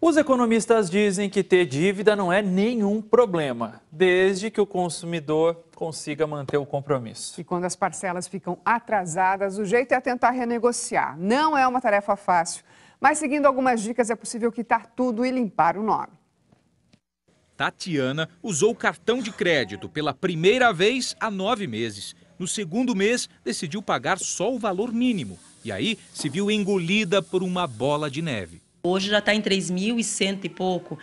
Os economistas dizem que ter dívida não é nenhum problema, desde que o consumidor consiga manter o compromisso. E quando as parcelas ficam atrasadas, o jeito é tentar renegociar. Não é uma tarefa fácil, mas seguindo algumas dicas é possível quitar tudo e limpar o nome. Tatiana usou o cartão de crédito pela primeira vez há nove meses. No segundo mês, decidiu pagar só o valor mínimo. E aí se viu engolida por uma bola de neve. Hoje já está em 3.100 e pouco.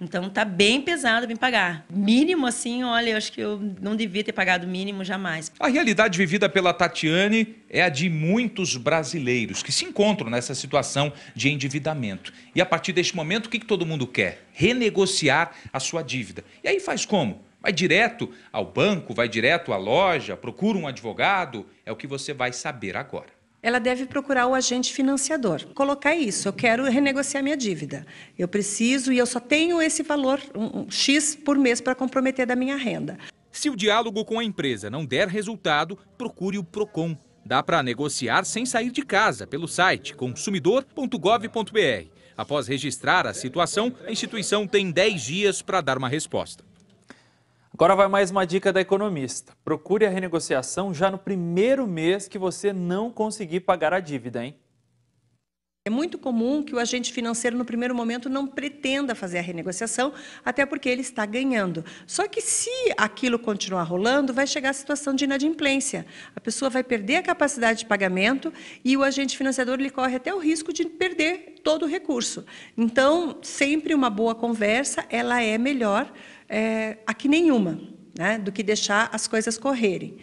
Então está bem pesado me pagar. Mínimo assim, olha, eu acho que eu não devia ter pagado mínimo jamais. A realidade vivida pela Tatiane é a de muitos brasileiros que se encontram nessa situação de endividamento. E a partir deste momento, o que, que todo mundo quer? Renegociar a sua dívida. E aí faz como? Vai direto ao banco, vai direto à loja, procura um advogado? É o que você vai saber agora ela deve procurar o agente financiador. Colocar isso, eu quero renegociar minha dívida. Eu preciso e eu só tenho esse valor, um, um X por mês para comprometer da minha renda. Se o diálogo com a empresa não der resultado, procure o PROCON. Dá para negociar sem sair de casa pelo site consumidor.gov.br. Após registrar a situação, a instituição tem 10 dias para dar uma resposta. Agora vai mais uma dica da economista. Procure a renegociação já no primeiro mês que você não conseguir pagar a dívida, hein? É muito comum que o agente financeiro, no primeiro momento, não pretenda fazer a renegociação, até porque ele está ganhando. Só que, se aquilo continuar rolando, vai chegar a situação de inadimplência. A pessoa vai perder a capacidade de pagamento e o agente financiador ele corre até o risco de perder todo o recurso. Então, sempre uma boa conversa, ela é melhor é, a que nenhuma, né, do que deixar as coisas correrem.